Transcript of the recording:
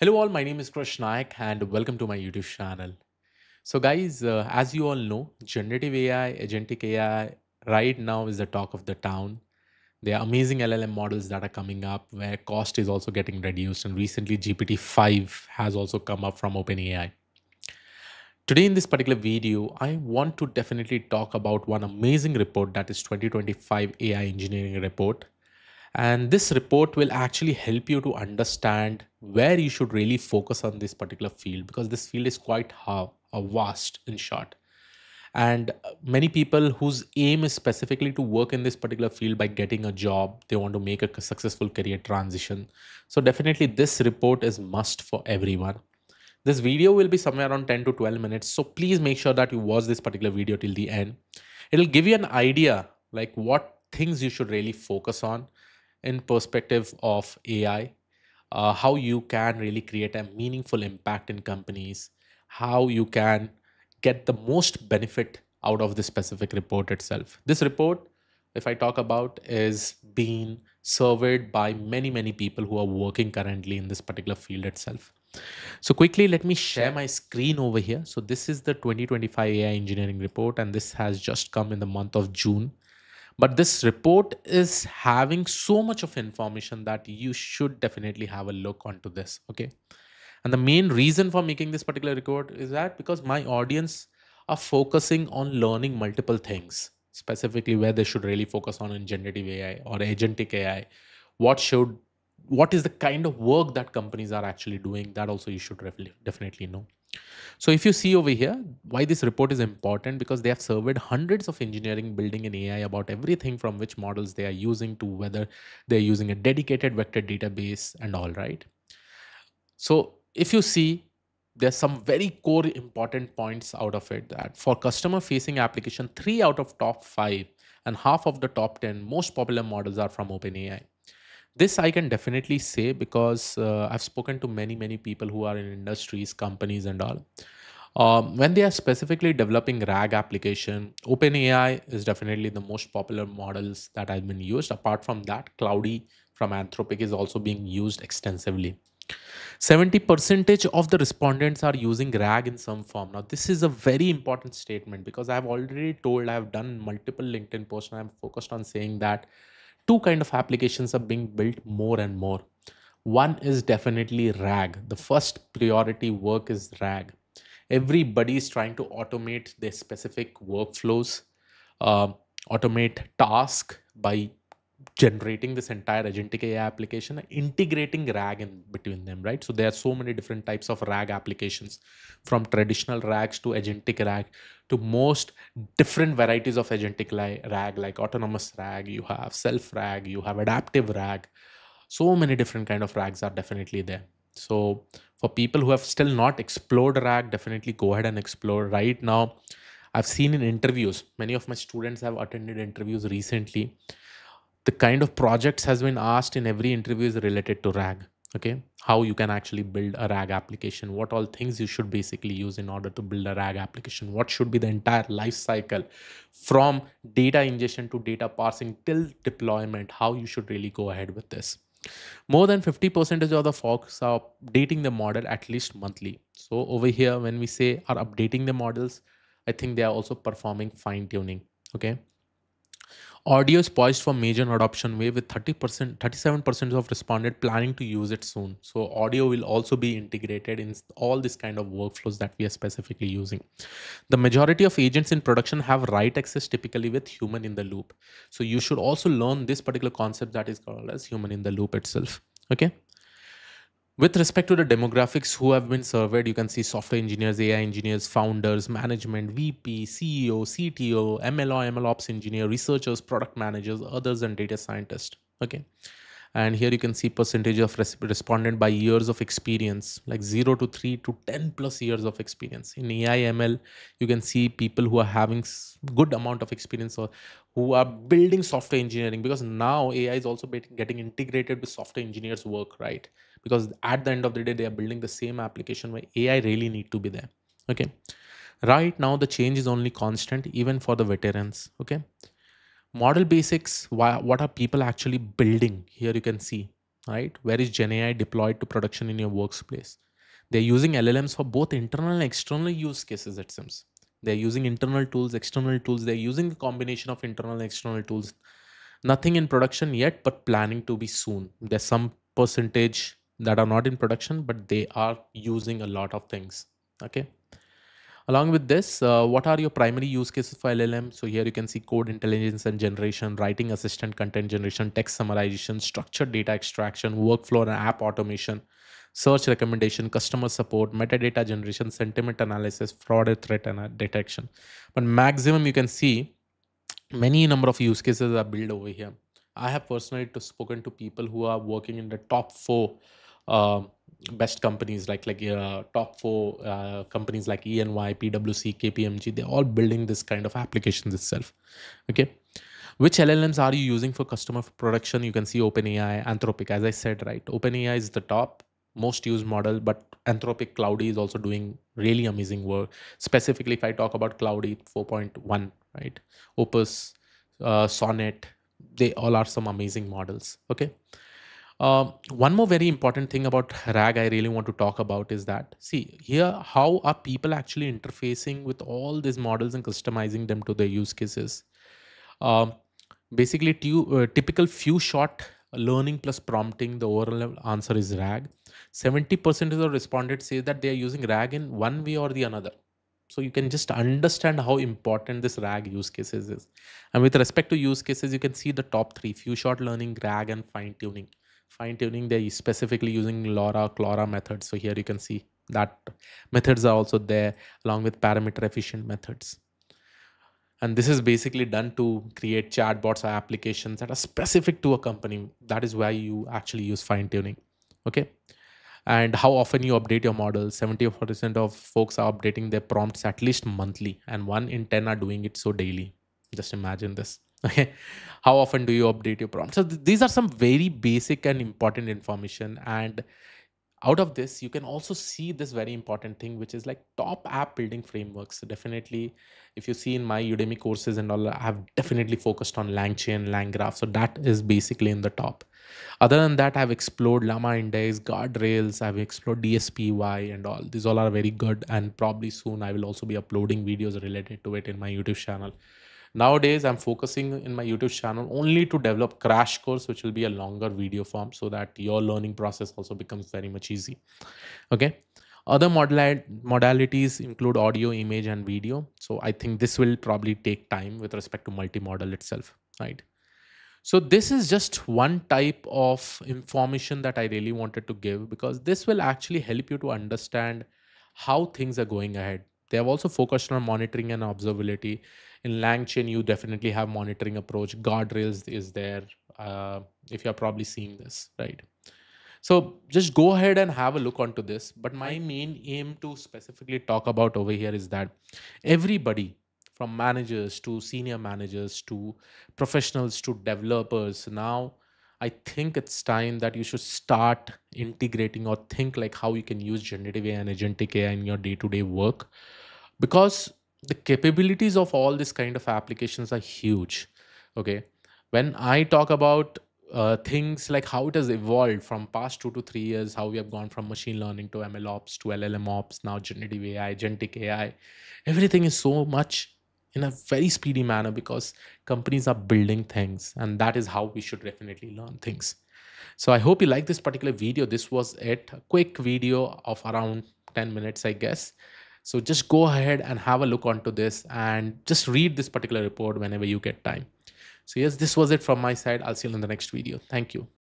Hello all, my name is Krish Naik and welcome to my YouTube channel. So guys, uh, as you all know, generative AI, agentic AI right now is the talk of the town. There are amazing LLM models that are coming up where cost is also getting reduced and recently GPT-5 has also come up from OpenAI. Today in this particular video, I want to definitely talk about one amazing report that is 2025 AI engineering report and this report will actually help you to understand where you should really focus on this particular field because this field is quite vast in short. And many people whose aim is specifically to work in this particular field by getting a job, they want to make a successful career transition. So definitely this report is must for everyone. This video will be somewhere around 10 to 12 minutes. So please make sure that you watch this particular video till the end. It'll give you an idea like what things you should really focus on in perspective of AI, uh, how you can really create a meaningful impact in companies, how you can get the most benefit out of the specific report itself. This report, if I talk about, is being surveyed by many, many people who are working currently in this particular field itself. So quickly, let me share my screen over here. So this is the 2025 AI engineering report, and this has just come in the month of June but this report is having so much of information that you should definitely have a look onto this okay? And the main reason for making this particular report is that because my audience are focusing on learning multiple things specifically where they should really focus on in generative ai or agentic ai what should what is the kind of work that companies are actually doing that also you should definitely know so if you see over here, why this report is important because they have surveyed hundreds of engineering building in AI about everything from which models they are using to whether they're using a dedicated vector database and all right. So if you see, there's some very core important points out of it that for customer facing application, three out of top five and half of the top 10 most popular models are from OpenAI. This I can definitely say because uh, I've spoken to many, many people who are in industries, companies, and all. Um, when they are specifically developing RAG application, OpenAI is definitely the most popular models that have been used. Apart from that, Claude from Anthropic is also being used extensively. 70 percentage of the respondents are using RAG in some form. Now, this is a very important statement because I've already told I've done multiple LinkedIn posts and I'm focused on saying that two kind of applications are being built more and more. One is definitely RAG. The first priority work is RAG. Everybody is trying to automate their specific workflows, uh, automate task by generating this entire agentic AI application, integrating RAG in between them, right? So there are so many different types of RAG applications, from traditional RAGs to agentic RAG to most different varieties of agentic RAG, like autonomous RAG, you have self RAG, you have adaptive RAG. So many different kind of RAGs are definitely there. So for people who have still not explored RAG, definitely go ahead and explore. Right now, I've seen in interviews, many of my students have attended interviews recently the kind of projects has been asked in every interview is related to rag okay? How you can actually build a rag application. What all things you should basically use in order to build a rag application. What should be the entire life cycle from data ingestion to data parsing till deployment how you should really go ahead with this. More than 50 percentage of the folks are updating the model at least monthly. So over here when we say are updating the models i think they are also performing fine tuning okay Audio is poised for major adoption wave with 30%, 37% of respondents planning to use it soon. So audio will also be integrated in all this kind of workflows that we are specifically using. The majority of agents in production have write access typically with human in the loop. So you should also learn this particular concept that is called as human in the loop itself. Okay. With respect to the demographics who have been surveyed, you can see software engineers, AI engineers, founders, management, VP, CEO, CTO, MLO, MLOps engineer, researchers, product managers, others, and data scientists. Okay. And here you can see percentage of res respondent by years of experience, like 0 to 3 to 10 plus years of experience. In AI ML, you can see people who are having good amount of experience or who are building software engineering because now AI is also getting integrated with software engineers work, right? because at the end of the day they are building the same application where ai really need to be there okay right now the change is only constant even for the veterans okay model basics what are people actually building here you can see right? Where is GenAI deployed to production in your workplace? They're using LLMs for both internal and external use cases, it seems. They're using internal tools, external tools. They're using a combination of internal and external tools. Nothing in production yet, but planning to be soon. There's some percentage that are not in production, but they are using a lot of things. Okay. Along with this, uh, what are your primary use cases for LLM? So here you can see code intelligence and generation, writing assistant, content generation, text summarization, structured data extraction, workflow and app automation, search recommendation, customer support, metadata generation, sentiment analysis, fraud and threat and detection. But maximum you can see many number of use cases are built over here. I have personally spoken to people who are working in the top four best companies like like uh, top four uh, companies like ENY, PwC, KPMG. They're all building this kind of applications itself. Okay, which LLMs are you using for customer production? You can see OpenAI, Anthropic. As I said, right, OpenAI is the top most used model, but Anthropic Claude is also doing really amazing work. Specifically, if I talk about Claude 4.1, right, Opus, uh, Sonnet, they all are some amazing models. Okay. Um, one more very important thing about RAG I really want to talk about is that see here how are people actually interfacing with all these models and customizing them to their use cases. Um, basically, uh, typical few shot learning plus prompting, the overall answer is RAG. 70% of the respondents say that they are using RAG in one way or the another. So you can just understand how important this RAG use cases is. And with respect to use cases, you can see the top three, few shot learning, RAG and fine tuning fine tuning they're specifically using LoRa, QLoRA methods. So here you can see that methods are also there along with parameter efficient methods. And this is basically done to create chatbots or applications that are specific to a company. That is why you actually use fine tuning. Okay. And how often you update your model 74% of folks are updating their prompts at least monthly, and one in 10 are doing it so daily. Just imagine this. Okay. How often do you update your prompt so th- these are some very basic and important information. And out of this you can also see this very important thing which is like top app building frameworks. So definitely if you see in my udemy courses and all i have definitely focused on langchain langgraph. So that is basically in the top. Other than that i've explored llama index guardrails i've explored dspy and all. These all are very good. And probably soon i will also be uploading videos related to it in my youtube channel Nowadays, I'm focusing in my YouTube channel only to develop crash course, which will be a longer video form so that your learning process also becomes very much easy. Okay. Other modalities include audio, image, and video. So I think this will probably take time with respect to multimodal itself, right? So this is just one type of information that I really wanted to give because this will actually help you to understand how things are going ahead. They have also focused on monitoring and observability. In langchain you definitely have monitoring approach. Guardrails is there uh, if you're probably seeing this right? So just go ahead and have a look onto this. But my main aim to specifically talk about over here is that everybody from managers to senior managers to professionals to developers now i think it's time that you should start integrating or think like how you can use generative ai and agentic ai in your day-to-day work because the capabilities of all this kind of applications are huge okay? When i talk about uh, things like how it has evolved from past two to three years how we have gone from machine learning to ml ops to llm ops now generative ai agentic ai everything is so much in a very speedy manner because companies are building things and that is how we should definitely learn things. So i hope you like this particular video. This was it. A quick video of around 10 minutes i guess so just go ahead and have a look onto this and just read this particular report whenever you get time. So yes, this was it from my side. I'll see you in the next video. Thank you.